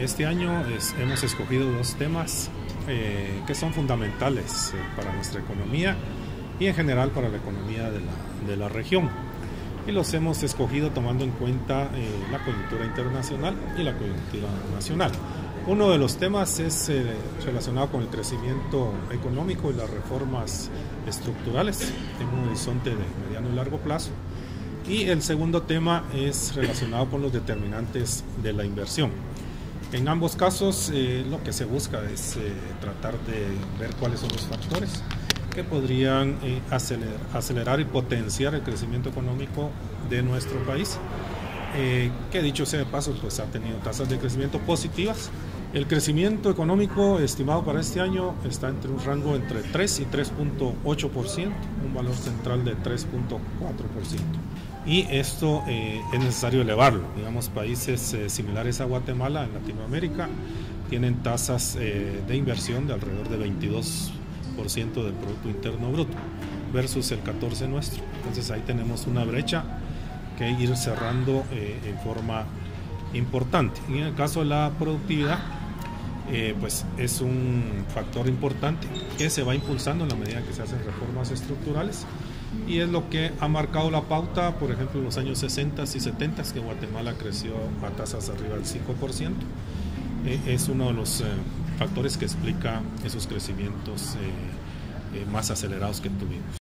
este año hemos escogido dos temas eh, que son fundamentales eh, para nuestra economía y en general para la economía de la, región. Y los hemos escogido tomando en cuenta la coyuntura internacional y la coyuntura nacional. Uno de los temas es relacionado con el crecimiento económico y las reformas estructurales en un horizonte de mediano y largo plazo. Y el segundo tema es relacionado con los determinantes de la inversión. En ambos casos eh, lo que se busca es eh, tratar de ver cuáles son los factores que podrían eh, acelerar, acelerar, y potenciar el crecimiento económico de nuestro país, que dicho sea de paso, pues ha tenido tasas de crecimiento positivas. El crecimiento económico estimado para este año está entre un rango entre 3 y 3.8%, un valor central de 3.4% y esto eh, es necesario elevarlo. Digamos, países eh, similares a Guatemala en Latinoamérica tienen tasas eh, de inversión de alrededor de 22% del Producto Interno Bruto versus el 14% nuestro. Entonces ahí tenemos una brecha que ir cerrando en forma importante. Y en el caso de la productividad, pues es un factor importante que se va impulsando en la medida que se hacen reformas estructurales y es lo que ha marcado la pauta, por ejemplo, en los años 60 y 70, que Guatemala creció a tasas arriba del 5%. Eh, es uno de los eh, factores que explica esos crecimientos eh, más acelerados que tuvimos.